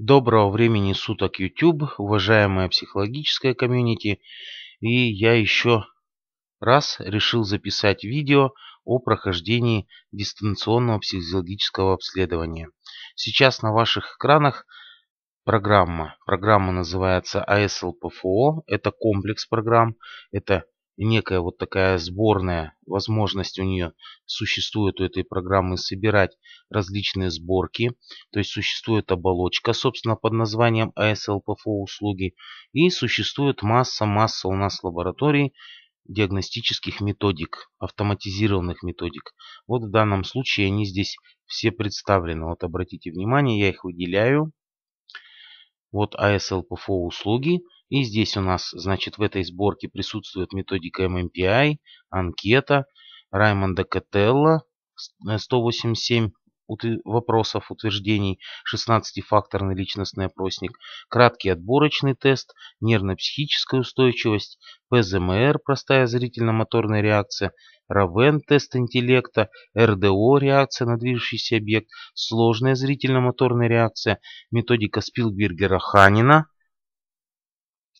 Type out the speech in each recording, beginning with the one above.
Доброго времени суток YouTube, уважаемая психологическая комьюнити. И я еще раз решил записать видео о прохождении дистанционного психологического обследования. Сейчас на ваших экранах программа. Программа называется ASLPFO. Это комплекс программ. Это некая вот такая сборная возможность у нее существует у этой программы собирать различные сборки. То есть существует оболочка, собственно, под названием ASLPFO услуги. И существует масса-масса у нас лабораторий диагностических методик, автоматизированных методик. Вот в данном случае они здесь все представлены. Вот обратите внимание, я их выделяю. Вот ASLPFO услуги. И здесь у нас, значит, в этой сборке присутствует методика MMPI, анкета, Раймонда Котелла, 187 вопросов, утверждений, 16-факторный личностный опросник, краткий отборочный тест, нервно-психическая устойчивость, ПЗМР, простая зрительно-моторная реакция, РАВЕН, тест интеллекта, РДО, реакция на движущийся объект, сложная зрительно-моторная реакция, методика Спилбергера-Ханина,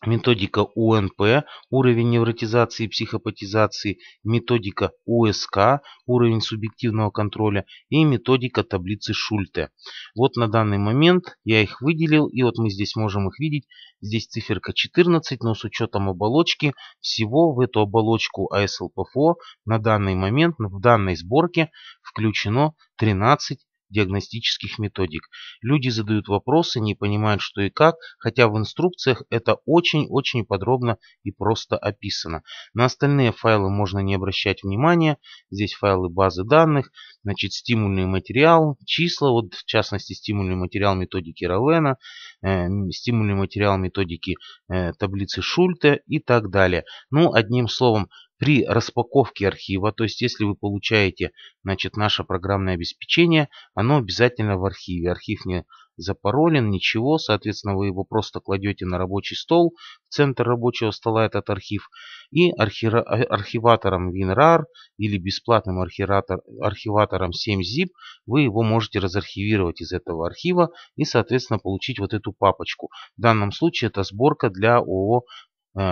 методика УНП, уровень невротизации и психопатизации, методика УСК, уровень субъективного контроля и методика таблицы Шульте. Вот на данный момент я их выделил, и вот мы здесь можем их видеть. Здесь циферка 14, но с учетом оболочки, всего в эту оболочку ASLPFO на данный момент, в данной сборке включено 13 диагностических методик. Люди задают вопросы, не понимают что и как, хотя в инструкциях это очень-очень подробно и просто описано. На остальные файлы можно не обращать внимания. Здесь файлы базы данных, значит стимульный материал, числа, вот в частности стимульный материал методики Равена, э, стимульный материал методики э, таблицы Шульте и так далее. Ну, одним словом, при распаковке архива, то есть если вы получаете значит, наше программное обеспечение, оно обязательно в архиве. Архив не запаролен, ничего, соответственно вы его просто кладете на рабочий стол, в центр рабочего стола этот архив, и архиватором WinRAR или бесплатным архиватором 7-zip вы его можете разархивировать из этого архива и, соответственно, получить вот эту папочку. В данном случае это сборка для ООО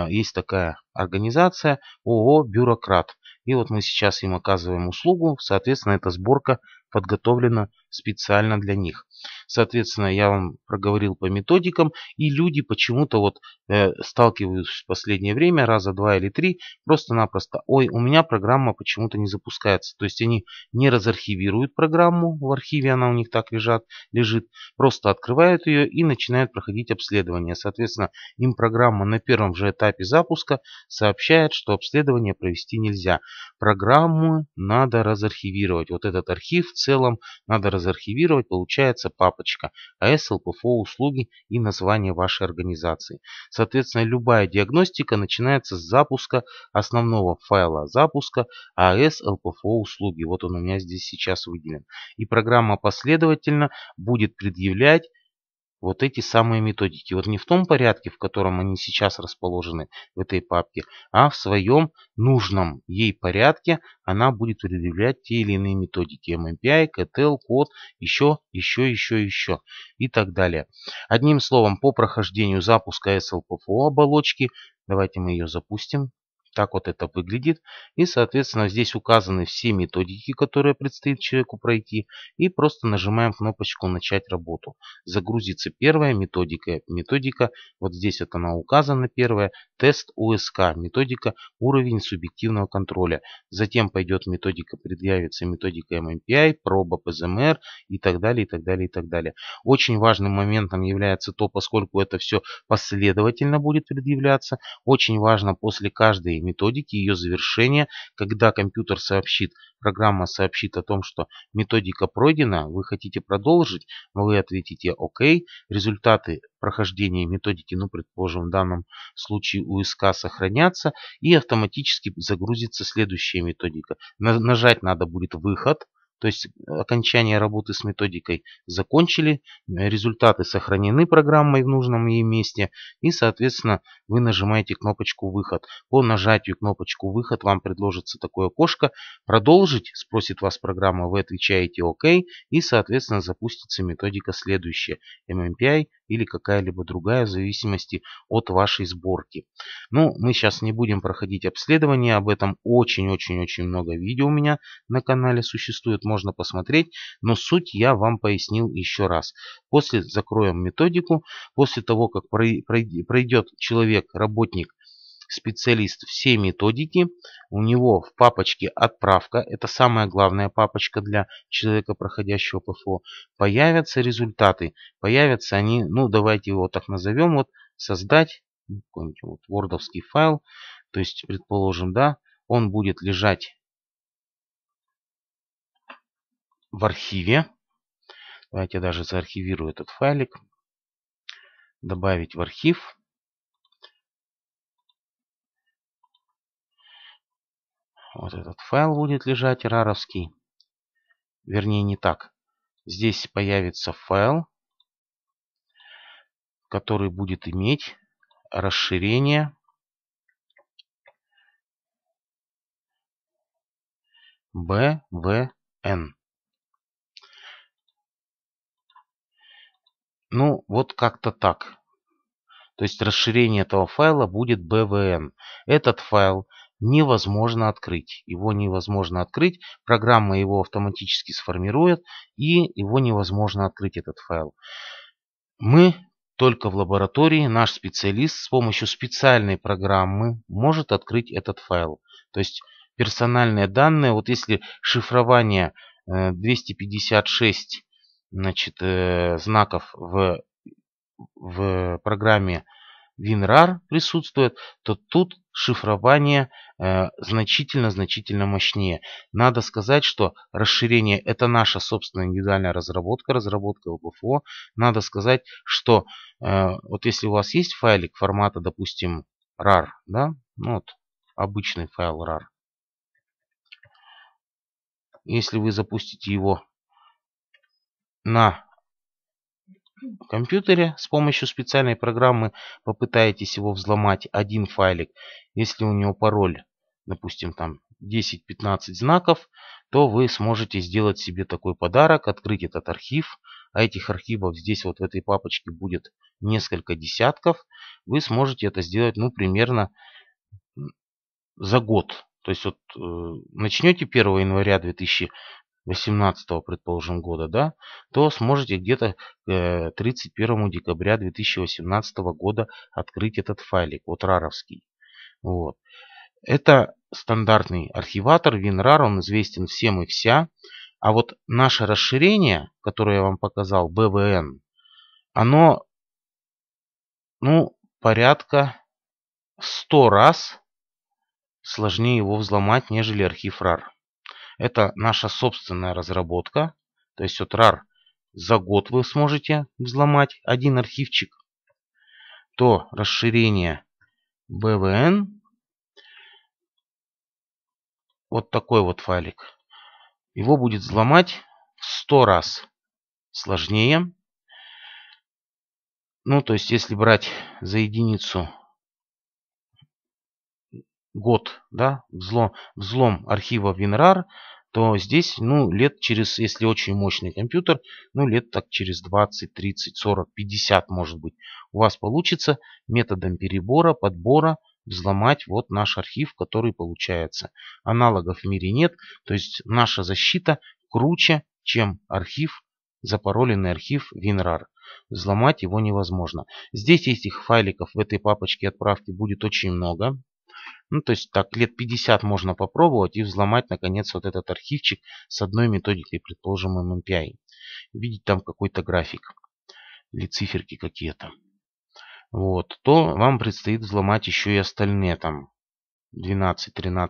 есть такая организация ООО «Бюрократ». И вот мы сейчас им оказываем услугу, соответственно, эта сборка подготовлена специально для них. Соответственно, я вам проговорил по методикам, и люди почему-то вот э, сталкиваются в последнее время, раза два или три, просто-напросто, ой, у меня программа почему-то не запускается. То есть они не разархивируют программу, в архиве она у них так лежат, лежит, просто открывают ее и начинают проходить обследование. Соответственно, им программа на первом же этапе запуска сообщает, что обследование провести нельзя. Программу надо разархивировать. Вот этот архив целом надо разархивировать, получается папочка AS, LPFO услуги и название вашей организации. Соответственно, любая диагностика начинается с запуска основного файла запуска AS, LPFO услуги. Вот он у меня здесь сейчас выделен. И программа последовательно будет предъявлять вот эти самые методики. Вот не в том порядке, в котором они сейчас расположены в этой папке, а в своем нужном ей порядке она будет предъявлять те или иные методики. MMPI, KTL, код, еще, еще, еще, еще и так далее. Одним словом, по прохождению запуска SLPFO оболочки, давайте мы ее запустим. Так вот это выглядит. И, соответственно, здесь указаны все методики, которые предстоит человеку пройти. И просто нажимаем кнопочку «Начать работу». Загрузится первая методика. Методика, вот здесь вот она указана первая. Тест УСК. Методика уровень субъективного контроля. Затем пойдет методика, предъявится методика MMPI, проба ПЗМР и так далее, и так далее, и так далее. Очень важным моментом является то, поскольку это все последовательно будет предъявляться, очень важно после каждой методики, ее завершения, когда компьютер сообщит, программа сообщит о том, что методика пройдена, вы хотите продолжить, вы ответите ОК, результаты прохождения методики, ну, предположим, в данном случае УСК сохранятся, и автоматически загрузится следующая методика. Нажать надо будет выход, то есть э, окончание работы с методикой закончили, результаты сохранены программой в нужном ей месте. И, соответственно, вы нажимаете кнопочку «Выход». По нажатию кнопочку «Выход» вам предложится такое окошко. «Продолжить?» – спросит вас программа, вы отвечаете «Ок». И, соответственно, запустится методика следующая. MMPI или какая-либо другая в зависимости от вашей сборки. Ну, мы сейчас не будем проходить обследование, об этом очень-очень-очень много видео у меня на канале существует, можно посмотреть, но суть я вам пояснил еще раз. После закроем методику, после того, как пройдет человек, работник, специалист все методики. У него в папочке отправка, это самая главная папочка для человека, проходящего ПФО, появятся результаты. Появятся они, ну давайте его так назовем, вот создать какой-нибудь вот вордовский файл. То есть, предположим, да, он будет лежать в архиве. Давайте я даже заархивирую этот файлик. Добавить в архив. Вот этот файл будет лежать раровский. Вернее, не так. Здесь появится файл, который будет иметь расширение BVN. Ну, вот как-то так. То есть расширение этого файла будет BVN. Этот файл невозможно открыть. Его невозможно открыть, программа его автоматически сформирует, и его невозможно открыть, этот файл. Мы только в лаборатории, наш специалист с помощью специальной программы может открыть этот файл. То есть персональные данные, вот если шифрование 256 э, значит, э, знаков в, в программе WinRAR присутствует, то тут шифрование значительно-значительно э, мощнее. Надо сказать, что расширение это наша собственная индивидуальная разработка, разработка ОБФО. Надо сказать, что э, вот если у вас есть файлик формата, допустим, RAR, да, ну вот обычный файл RAR, если вы запустите его на компьютере с помощью специальной программы попытаетесь его взломать один файлик. Если у него пароль, допустим, там 10-15 знаков, то вы сможете сделать себе такой подарок, открыть этот архив. А этих архивов здесь вот в этой папочке будет несколько десятков. Вы сможете это сделать, ну, примерно за год. То есть вот э, начнете 1 января 2000 18 предположим года, да, то сможете где-то э, 31 декабря 2018 года открыть этот файлик, вот раровский. Вот. Это стандартный архиватор WinRAR, он известен всем и вся. А вот наше расширение, которое я вам показал, BVN, оно, ну, порядка 100 раз сложнее его взломать, нежели архив RAR. Это наша собственная разработка. То есть вот RAR за год вы сможете взломать один архивчик. То расширение BVN. Вот такой вот файлик. Его будет взломать в 100 раз сложнее. Ну, то есть, если брать за единицу год, да, взлом, взлом архива WinRAR, то здесь, ну, лет через, если очень мощный компьютер, ну, лет так через 20, 30, 40, 50, может быть, у вас получится методом перебора, подбора взломать вот наш архив, который получается. Аналогов в мире нет, то есть наша защита круче, чем архив, запароленный архив WinRAR. Взломать его невозможно. Здесь этих файликов в этой папочке отправки будет очень много. Ну, то есть так лет 50 можно попробовать и взломать наконец вот этот архивчик с одной методикой, предположим, MMPI. Видеть там какой-то график или циферки какие-то. Вот, то вам предстоит взломать еще и остальные там 12-13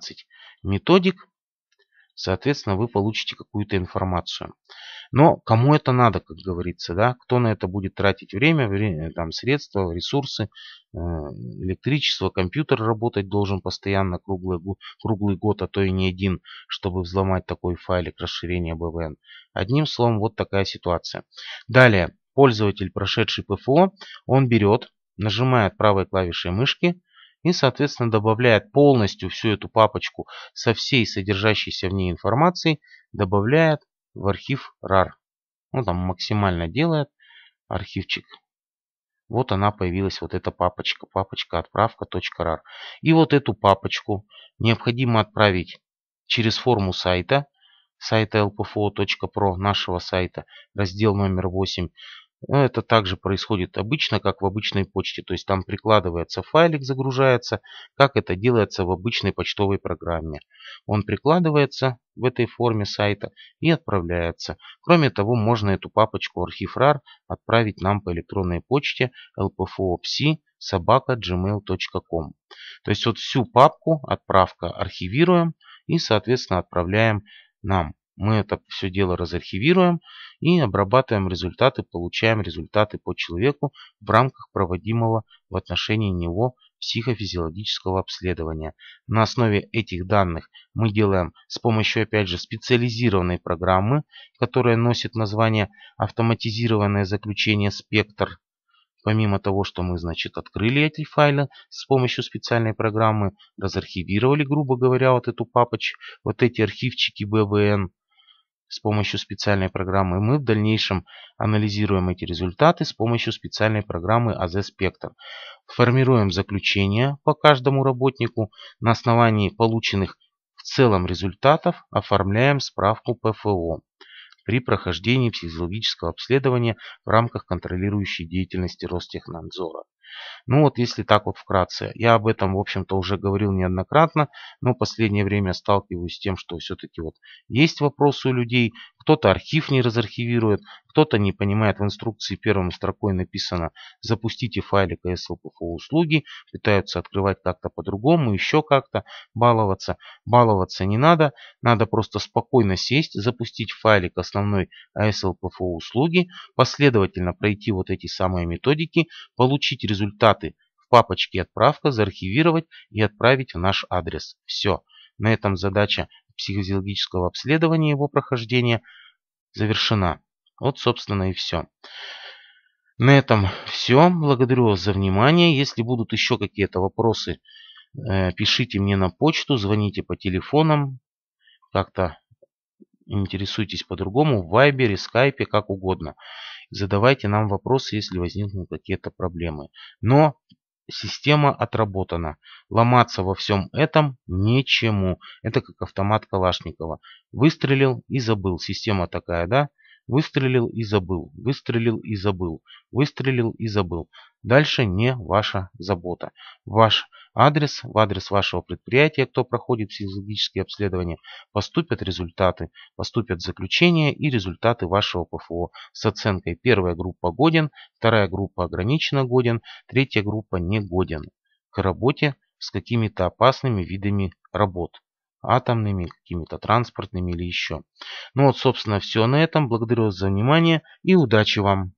методик. Соответственно, вы получите какую-то информацию. Но кому это надо, как говорится, да? Кто на это будет тратить время, время там, средства, ресурсы, э, электричество, компьютер работать должен постоянно круглый, круглый год, а то и не один, чтобы взломать такой файлик расширения BVN. Одним словом, вот такая ситуация. Далее, пользователь, прошедший ПФО, он берет, нажимает правой клавишей мышки, и, соответственно, добавляет полностью всю эту папочку со всей содержащейся в ней информацией, добавляет в архив RAR. Ну, там максимально делает архивчик вот она появилась, вот эта папочка, папочка отправка.rar. И вот эту папочку необходимо отправить через форму сайта, сайта lpfo.pro, нашего сайта, раздел номер 8, это также происходит обычно, как в обычной почте. То есть там прикладывается файлик, загружается, как это делается в обычной почтовой программе. Он прикладывается в этой форме сайта и отправляется. Кроме того, можно эту папочку архив RAR отправить нам по электронной почте gmail.com. То есть вот всю папку отправка архивируем и соответственно отправляем нам. Мы это все дело разархивируем и обрабатываем результаты, получаем результаты по человеку в рамках проводимого в отношении него психофизиологического обследования. На основе этих данных мы делаем с помощью, опять же, специализированной программы, которая носит название автоматизированное заключение «Спектр». Помимо того, что мы, значит, открыли эти файлы с помощью специальной программы, разархивировали, грубо говоря, вот эту папочку, вот эти архивчики BVN, с помощью специальной программы. Мы в дальнейшем анализируем эти результаты с помощью специальной программы AZ Spectre. Формируем заключение по каждому работнику. На основании полученных в целом результатов оформляем справку ПФО при прохождении физиологического обследования в рамках контролирующей деятельности Ростехнадзора. Ну вот если так вот вкратце. Я об этом, в общем-то, уже говорил неоднократно, но в последнее время сталкиваюсь с тем, что все-таки вот есть вопросы у людей. Кто-то архив не разархивирует, кто-то не понимает, в инструкции первой строкой написано «Запустите файлик ASLPFO услуги», пытаются открывать как-то по-другому, еще как-то баловаться. Баловаться не надо, надо просто спокойно сесть, запустить файлик основной ASLPFO услуги, последовательно пройти вот эти самые методики, получить результаты в папочке «Отправка», заархивировать и отправить в наш адрес. Все. На этом задача психофизиологического обследования его прохождения завершена. Вот, собственно, и все. На этом все. Благодарю вас за внимание. Если будут еще какие-то вопросы, э, пишите мне на почту, звоните по телефонам, как-то интересуйтесь по-другому, в Вайбере, Скайпе, как угодно. Задавайте нам вопросы, если возникнут какие-то проблемы. Но система отработана. Ломаться во всем этом нечему. Это как автомат Калашникова. Выстрелил и забыл. Система такая, да? Выстрелил и забыл, выстрелил и забыл, выстрелил и забыл. Дальше не ваша забота. Ваш адрес, в адрес вашего предприятия, кто проходит физиологические обследования, поступят результаты, поступят заключения и результаты вашего ПФО с оценкой первая группа годен, вторая группа ограниченно годен, третья группа не годен к работе с какими-то опасными видами работ атомными, какими-то транспортными или еще. Ну вот, собственно, все на этом. Благодарю вас за внимание и удачи вам!